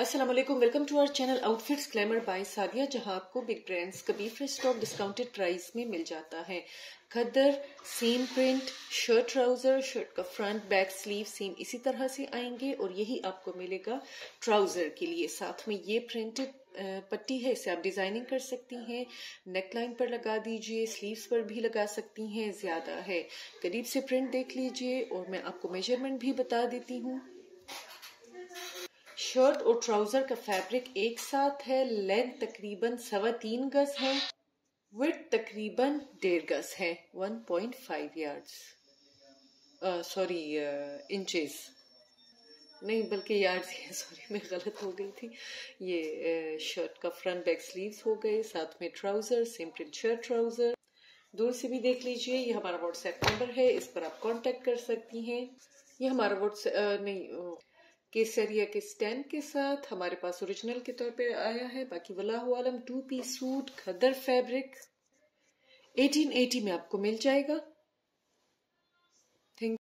Aslam welcome to our channel outfits glamour by Sadia जहाँ आपको big brands कभी fresh stock discounted price में मिल जाता है। खद्दर same print shirt trouser shirt का फ्रंट बैक स्लीव सेम इसी तरह से आएँगे और यही आपको मिलेगा ट्राउज़र के लिए। साथ में ये प्रिंटेड पट्टी है, इसे आप डिज़ाइनिंग कर सकती हैं। नेक लाइन पर लगा दीजिए स्लीव्स पर भी लगा सकती हैं, ज़्यादा है। करीब से प्रिंट देख लीजिए और मैं आपको मेज़रमेंट भी बता देती हूँ। शर्ट और ट्राउज़र का फैब्रिक एक साथ है लेंथ तकरीबन सवा तीन गज है विथ तकरीबन डेढ़ गज है 1.5 यार्ड्स सॉरी इंचेस नहीं बल्कि यार्ड्स है सॉरी मैं गलत हो गई थी. ये शर्ट का फ्रंट बैक स्लीव्स हो गए साथ में trouser same print shirt trouser दूर से भी देख लीजिए ये हमारा व्हाट्सएप नंबर है इस पर आप कांटेक्ट कर सकती हैं. ये हमारा व्हाट्सएप uh, नहीं केसरिया के स्टैंड के साथ हमारे पास ओरिजिनल के तौर पे आया है, बाकी वलाहु आलम, टू पीस सूट, खदर फैब्रिक 1880 में आपको मिल जाएगा।